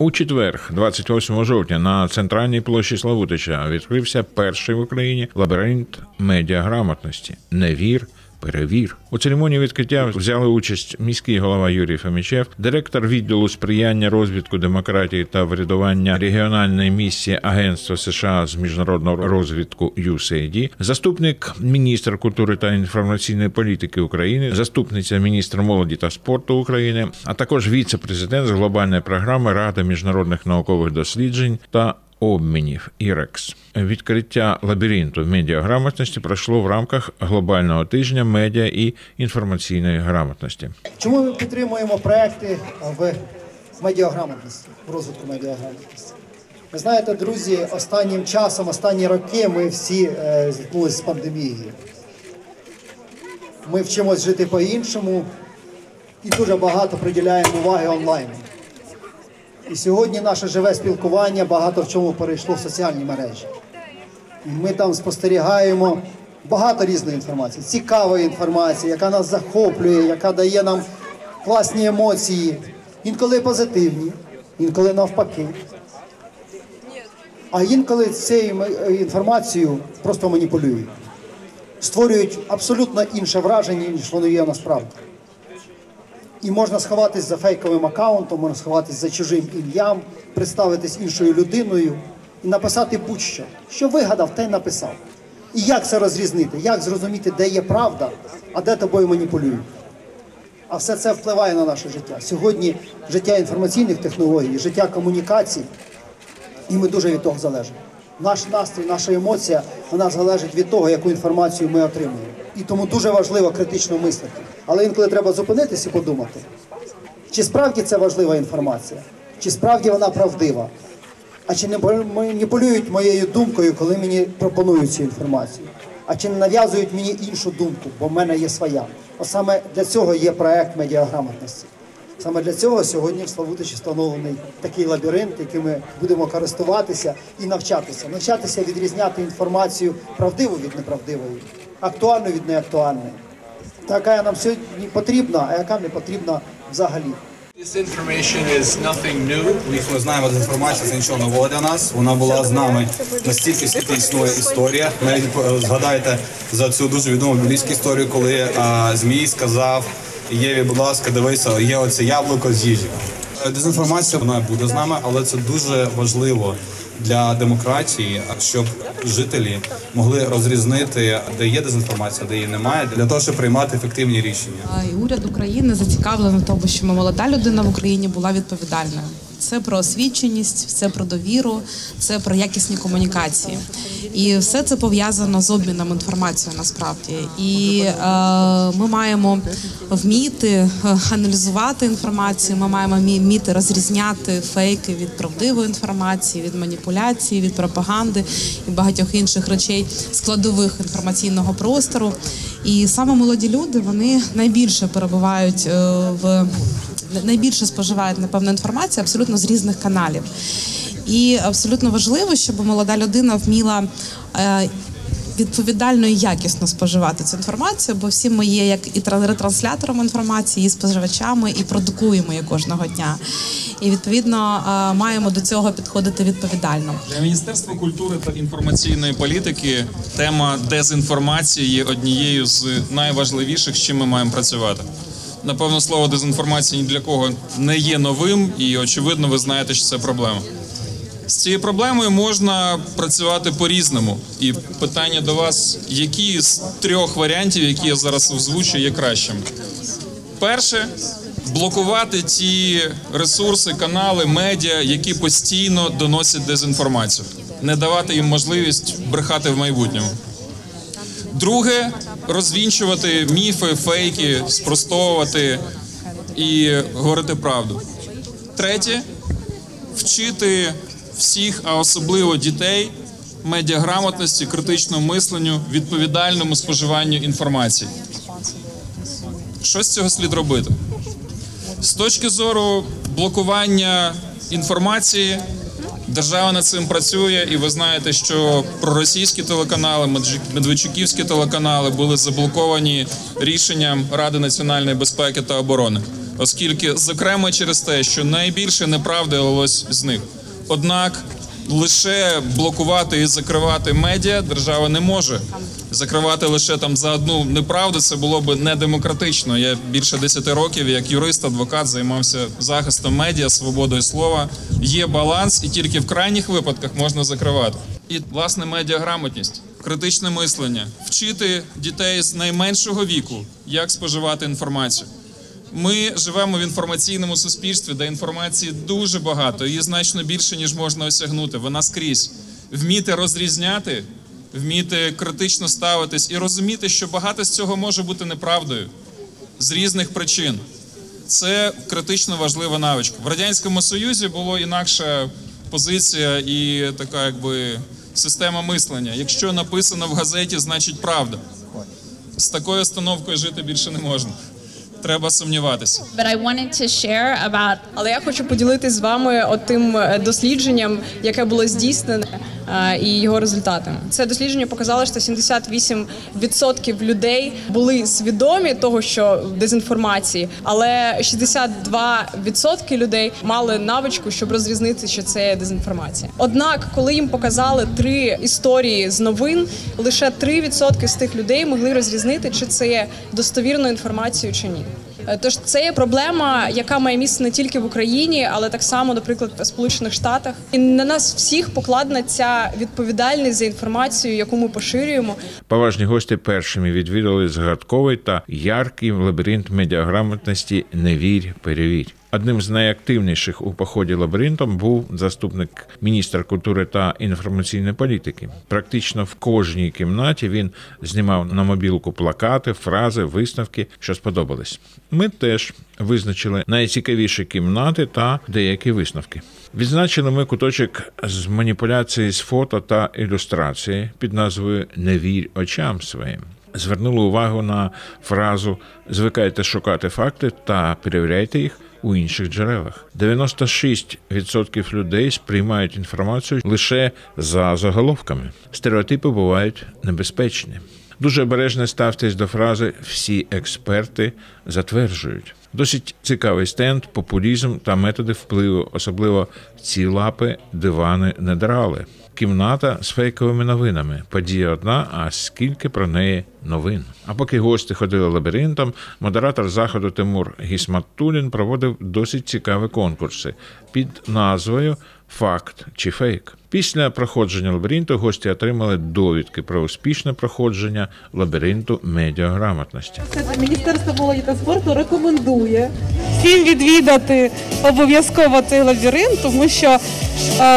У четвер, 28 жовтня, на центральній площі Славутича відкрився перший в Україні лабіринт медіаграмотності. Не вір. Перевір. У церемонії відкриття взяли участь міський голова Юрій Фомічев, директор відділу сприяння розвитку демократії та врядування регіональної місії Агентства США з міжнародного розвитку USAID, заступник міністра культури та інформаційної політики України, заступниця міністра молоді та спорту України, а також віце-президент з глобальної програми Ради міжнародних наукових досліджень та обмінів ІРЕКС. Відкриття лабіринту медіаграмотності пройшло в рамках глобального тижня медіа і інформаційної грамотності. Чому ми підтримуємо проекти в медіаграмотності, в розвитку медіаграмотності? Ви знаєте, друзі, останнім часом, останні роки ми всі е, зіткнулися з пандемією. Ми вчимось жити по-іншому і дуже багато приділяємо уваги онлайну. І сьогодні наше живе спілкування багато в чому перейшло в соціальні мережі. І ми там спостерігаємо багато різної інформації, цікавої інформації, яка нас захоплює, яка дає нам класні емоції, інколи позитивні, інколи навпаки. А інколи цією м- інформацією просто маніпулюють, створюють абсолютно інше враження, ніж воно є насправді. І можна сховатись за фейковим аккаунтом, можна сховатись за чужим ім'ям, представитись іншою людиною і написати будь-що. Що вигадав, те й написав. І як це розрізнити? Як зрозуміти, де є правда, а де тобою маніпулюють? А все це впливає на наше життя. Сьогодні життя інформаційних технологій, життя комунікацій, і ми дуже від того залежимо. Наш настрій, наша емоція, вона залежить від того, яку інформацію ми отримуємо. І тому дуже важливо критично мислити. Але інколи треба зупинитися і подумати, чи справді це важлива інформація, чи справді вона правдива, а чи не маніпулюють моєю думкою, коли мені пропонують цю інформацію, а чи не нав'язують мені іншу думку, бо в мене є своя. От саме для цього є проект медіаграмотності. Саме для цього сьогодні в Славутичі встановлений такий лабіринт, яким ми будемо користуватися і навчатися. Навчатися відрізняти інформацію правдиву від неправдивої, актуальну від неактуальної. Яка нам сьогодні потрібна, а яка не потрібна взагалі. Ми знаємо дезінформація, це нічого нового для нас. Вона була з нами настільки скільки існує історія. Навіть е, згадайте за цю дуже відому біблійську історію, коли а, Змій сказав Єві, будь ласка, дивися, є оце яблуко з їжі. Е, Дезінформація вона буде з нами, але це дуже важливо для демократії, щоб жителі могли розрізнити, де є дезінформація, де її немає, для того, щоб приймати ефективні рішення. І уряд України зацікавлений в тому, що молода людина в Україні була відповідальною. Це про освіченість, це про довіру, це про якісні комунікації. І все це пов'язано з обміном інформацією насправді. І е, ми маємо вміти е, аналізувати інформацію. Ми маємо вмі- вміти розрізняти фейки від правдивої інформації, від маніпуляції, від пропаганди і багатьох інших речей складових інформаційного простору. І саме молоді люди вони найбільше перебувають е, в найбільше споживають напевно інформацію абсолютно з різних каналів. І абсолютно важливо, щоб молода людина вміла е, відповідально і якісно споживати цю інформацію, бо всі ми є як і тра- ретранслятором інформації, і споживачами, і продукуємо її кожного дня. І відповідно е, маємо до цього підходити відповідально. Для Міністерства культури та інформаційної політики тема дезінформації є однією з найважливіших, з чим ми маємо працювати. Напевно, слово дезінформація ні для кого не є новим, і очевидно, ви знаєте, що це проблема. З цією проблемою можна працювати по-різному. І питання до вас: які з трьох варіантів, які я зараз озвучу, є кращим? Перше блокувати ті ресурси, канали, медіа, які постійно доносять дезінформацію, не давати їм можливість брехати в майбутньому. Друге розвінчувати міфи, фейки, спростовувати і говорити правду. Третє вчити всіх, а особливо дітей, медіаграмотності, критичному мисленню, відповідальному споживанню інформації. Що з цього слід робити? З точки зору блокування інформації, держава над цим працює, і ви знаєте, що проросійські телеканали, медведчуківські телеканали були заблоковані рішенням Ради національної безпеки та оборони. оскільки, зокрема, через те, що найбільше неправди лилось з них. Однак лише блокувати і закривати медіа держава не може. Закривати лише там за одну неправду це було б недемократично. Я більше 10 років як юрист, адвокат займався захистом медіа, свободою слова. Є баланс, і тільки в крайніх випадках можна закривати. І власне медіаграмотність, критичне мислення, вчити дітей з найменшого віку, як споживати інформацію. Ми живемо в інформаційному суспільстві, де інформації дуже багато, її значно більше, ніж можна осягнути. Вона скрізь. Вміти розрізняти, вміти критично ставитись і розуміти, що багато з цього може бути неправдою з різних причин. Це критично важлива навичка. В радянському союзі була інакша позиція і така, якби система мислення. Якщо написано в газеті, значить правда. З такою установкою жити більше не можна. Треба сумніватися. But I wanted to share about Але я хочу поділитися з вами отим е, дослідженням, яке було здійснене і його результатами. Це дослідження показало, що 78% людей були свідомі того, що дезінформації, але 62% людей мали навичку, щоб розрізнити, що це дезінформація. Однак, коли їм показали три історії з новин, лише 3% з тих людей могли розрізнити, чи це є достовірною інформацією чи ні. Е, Тож це є проблема, яка має місце не тільки в Україні, але так само, наприклад, в Сполучених Штатах. І на нас всіх покладена ця відповідальність за інформацію, яку ми поширюємо. Поважні гості першими відвідали згадковий та яркий лабіринт медіаграмотності Не вірь, перевірь. Одним з найактивніших у поході лабіринтом був заступник міністра культури та інформаційної політики. Практично в кожній кімнаті він знімав на мобілку плакати, фрази, висновки, що сподобались. Ми теж визначили найцікавіші кімнати та деякі висновки. Відзначили ми куточок з маніпуляції з фото та ілюстрації під назвою Не вірь очам своїм. Звернули увагу на фразу Звикайте шукати факти та перевіряйте їх у інших джерелах. 96% людей сприймають інформацію лише за заголовками. Стереотипи бувають небезпечні. Дуже обережно ставтесь до фрази Всі експерти затверджують. Досить цікавий стенд, популізм та методи впливу, особливо ці лапи, дивани, не драли. Кімната з фейковими новинами. Подія одна, а скільки про неї новин. А поки гості ходили лабіринтом, модератор заходу Тимур Гісматтулін проводив досить цікаві конкурси під назвою Факт чи фейк. Після проходження лабіринту гості отримали довідки про успішне проходження лабіринту медіаграмотності. Міністерство молоді та спорту рекомендує всім відвідати обов'язково цей лабіринт, тому що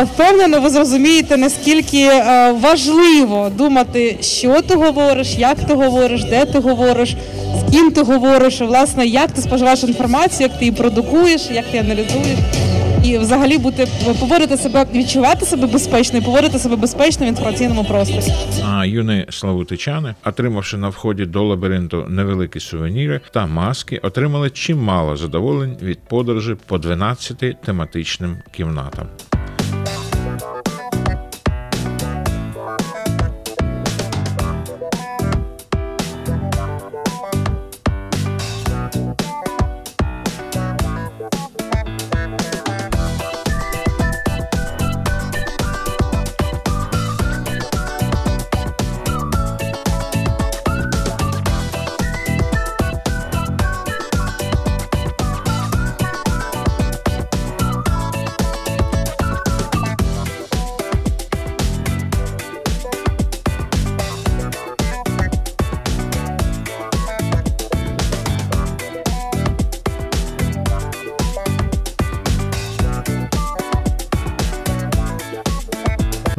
впевнено ви зрозумієте, наскільки е, важливо думати, що ти говориш, як ти говориш, де ти говориш, з ким ти говориш, і, власне, як ти споживаєш інформацію, як ти її продукуєш, як ти аналізуєш. І взагалі бути поводити себе, відчувати себе безпечно і поводити себе безпечно в інформаційному просторі. А юні славутичани, отримавши на вході до лабіринту невеликі сувеніри та маски, отримали чимало задоволень від подорожі по 12 тематичним кімнатам.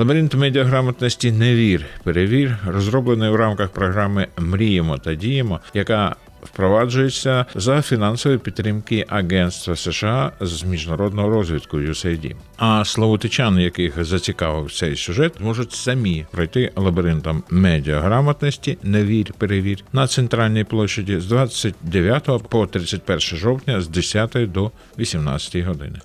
Лабіринт медіаграмотності не вір, перевір, розроблений в рамках програми Мріємо та діємо, яка впроваджується за фінансової підтримки Агентства США з міжнародного розвитку USAID. А славутичани, яких зацікавив цей сюжет, можуть самі пройти лабіринтом медіаграмотності не вір, перевір на центральній площаді з 29 по 31 жовтня з 10 до 18 години.